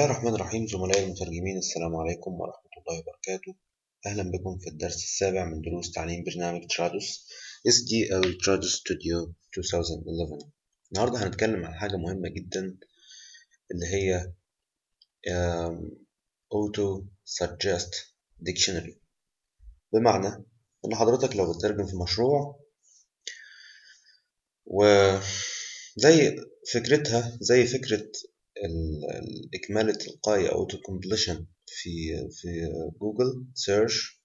الله الرحمن الرحيم زملائي المترجمين السلام عليكم ورحمة الله وبركاته. أهلا بكم في الدرس السابع من دروس تعليم برنامج ترادوس SDL Trados Studio 2011 النهاردة هنتكلم عن حاجة مهمة جدا اللي هي Auto Suggest Dictionary. بمعنى إن حضرتك لو بتترجم في مشروع وزي فكرتها زي فكرة الإكمال التلقائي أو completion في في جوجل search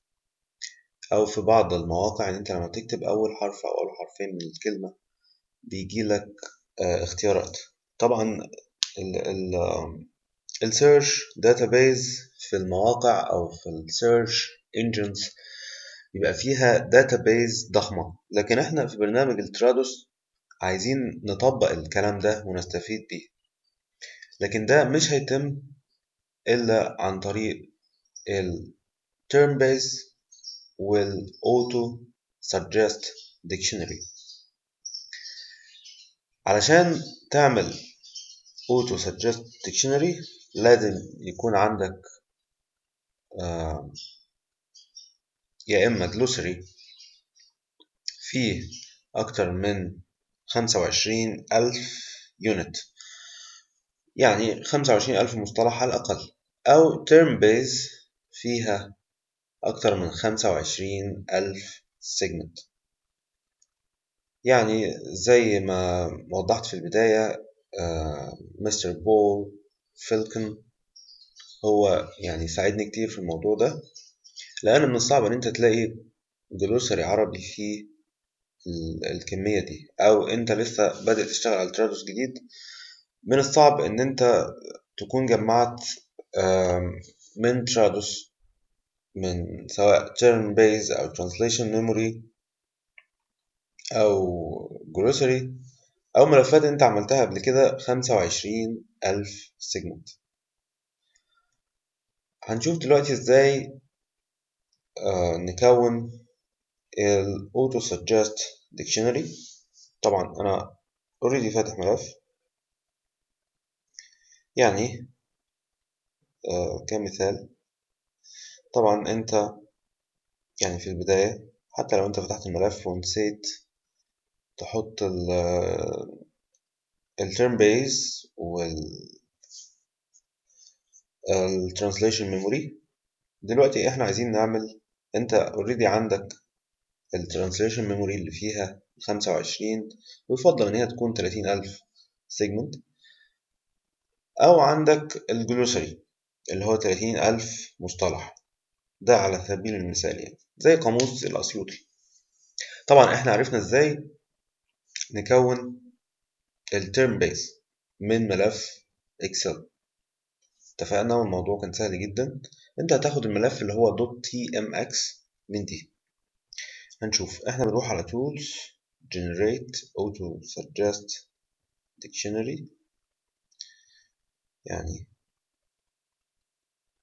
أو في بعض المواقع. إن أنت لما تكتب أول حرف أو أول حرفين من الكلمة بيجي لك اختيارات. طبعا ال search database في المواقع أو في ال search engines بيبقى فيها database ضخمة. لكن إحنا في برنامج الترادوس عايزين نطبق الكلام ده ونستفيد بيه. لكن ده مش هيتم إلا عن طريق ال term base وال auto suggest dictionary. علشان تعمل auto suggest dictionary لازم يكون عندك آه يا إما glossary فيه أكتر من خمسة وعشرين ألف يونت يعني خمسة وعشرين ألف مصطلح على الأقل. أو term base فيها أكتر من خمسة وعشرين ألف segment. يعني زي ما وضحت في البداية مستر بول فيلكن هو يعني ساعدني كتير في الموضوع ده. لأن من الصعب إن أنت تلاقي جلوسري عربي فيه الكمية دي. أو أنت لسه بادئ تشتغل على ترادوس جديد من الصعب إن أنت تكون جمعت من ترادوس من سواء term base أو translation memory أو glossary أو ملفات أنت عملتها قبل كده خمسة وعشرين ألف سيجمنت هنشوف دلوقتي إزاي نكون ال auto suggest dictionary. طبعا أنا already فاتح ملف. يعني آه كمثال. طبعا أنت يعني في البداية حتى لو أنت فتحت الملف ونسيت تحط ال الترم بيز وال ال translation memory دلوقتي إحنا عايزين نعمل أنت already عندك ال translation memory اللي فيها خمسة وعشرين ويفضل إن هي تكون تلاتين ألف segment أو عندك ال glossary اللي هو تلاتين ألف مصطلح. ده على سبيل المثال يعني زي قاموس الأسيوطي. طبعا إحنا عرفنا إزاي نكون ال term base من ملف إكسل. اتفقنا والموضوع كان سهل جدا. أنت هتاخد الملف اللي هو dot TMX من دي. هنشوف. إحنا بنروح على tools generate auto suggest dictionary. يعني.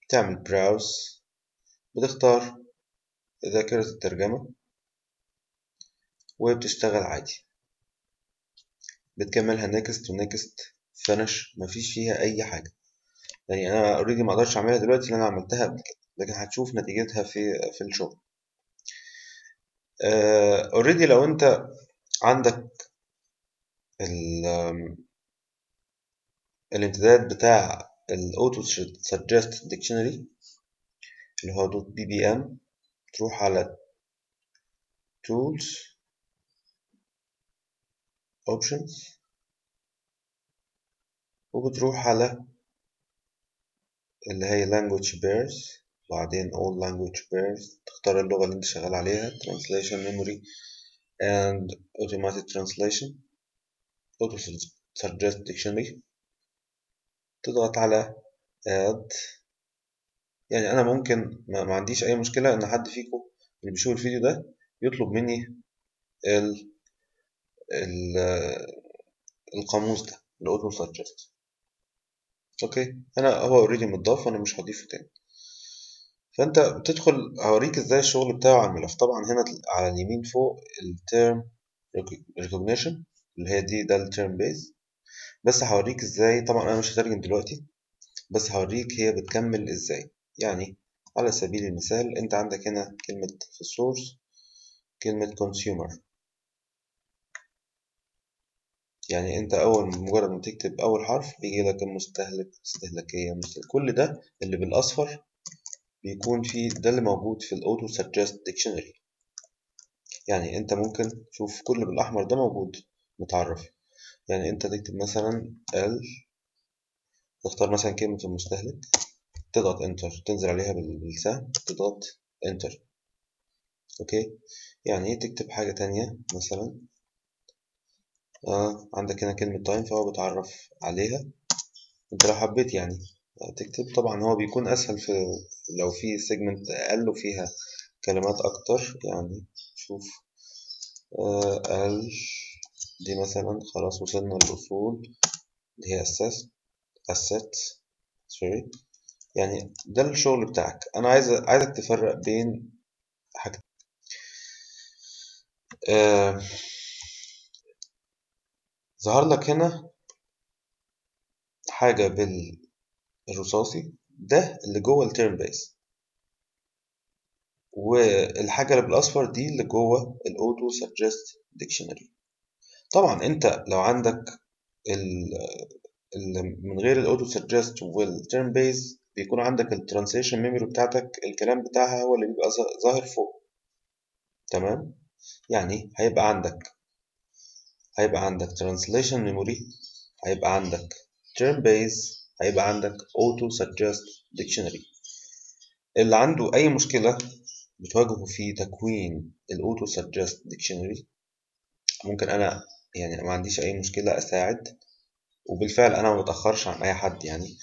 تعمل browse بتختار ذاكرة الترجمة. وبتشتغل عادي. بتكملها next و next finish مفيش فيها أي حاجة. يعني أنا already مقدرش أعملها دلوقتي لأن أنا عملتها قبل كده. لكن هتشوف نتيجتها في في الشغل. already uh, لو أنت عندك الامتداد بتاع ال auto suggest dictionary اللي هو dot BPM تروح على tools options وبتروح على اللي هي language pairs وبعدين all language pairs تختار اللغة اللي انت شغال عليها translation memory and automatic translation auto suggest dictionary تضغط على add. يعني أنا ممكن ما, عنديش أي مشكلة إن حد فيكم اللي بيشوف الفيديو ده يطلب مني ال ال القاموس ده ال auto suggest أوكي أنا هو already متضاف وأنا مش هضيفه تاني. فأنت بتدخل هوريك إزاي الشغل بتاعه على الملف طبعا هنا على اليمين فوق ال term recognition اللي هي دي ده ال term base بس هوريك إزاي. طبعا أنا مش هترجم دلوقتي بس هوريك هي بتكمل إزاي. يعني على سبيل المثال أنت عندك هنا كلمة في ال source كلمة consumer. يعني أنت أول مجرد ما تكتب أول حرف بيجي لك المستهلك استهلاكية مستهلك. كل ده اللي بالأصفر بيكون فيه ده اللي موجود في ال auto suggest dictionary يعني أنت ممكن تشوف كل بالأحمر ده موجود متعرف. يعني انت تكتب مثلا ال تختار مثلا كلمة المستهلك تضغط enter تنزل عليها بالسهم تضغط enter okay؟ يعني تكتب حاجة تانية مثلا. آه عندك هنا كلمة time فهو بيتعرف عليها. انت لو حبيت يعني تكتب طبعا هو بيكون أسهل في لو في segment أقل وفيها كلمات أكتر يعني شوف. آه ال دي مثلا خلاص وصلنا للأصول اللي هي أساس assets sorry يعني ده الشغل بتاعك. أنا عايز عايزك تفرق بين حاجتين. آه لك هنا حاجة بالرصاصي. ده اللي جوه ال term base والحاجة اللي بالأصفر دي اللي جوه ال auto suggest dictionary طبعا أنت لو عندك ال ال من غير ال auto suggest وال term base بيكون عندك ال translation memory بتاعتك الكلام بتاعها هو اللي بيبقى ظاهر فوق. تمام؟ يعني هيبقى عندك هيبقى عندك translation memory هيبقى عندك term base هيبقى عندك auto suggest dictionary. اللي عنده أي مشكلة بتواجهه في تكوين ال auto suggest dictionary ممكن أنا يعني ما عنديش أي مشكلة أساعد وبالفعل أنا ما بتأخرش عن أي حد يعني.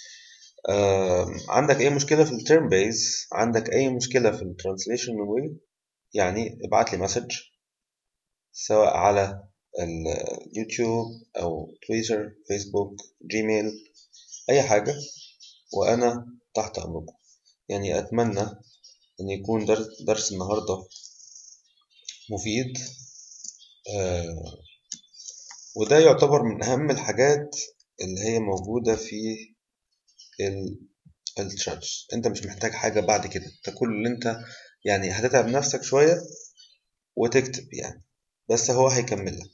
عندك أي مشكلة في ال term base؟ عندك أي مشكلة في ال translation memory؟ يعني ابعت لي message سواء على اليوتيوب أو تويتر فيسبوك جيميل أي حاجة وأنا تحت أمركم. يعني أتمنى أن يكون درس, درس النهاردة مفيد. آه وده يعتبر من أهم الحاجات اللي هي موجودة في التراتش أنت مش محتاج حاجة بعد كده. أنت كل اللي أنت يعني هتتعب نفسك شوية وتكتب يعني. بس هو هيكمل لك.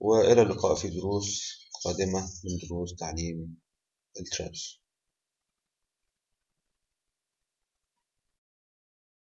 وإلى اللقاء في دروس قادمة من دروس تعليم الترابس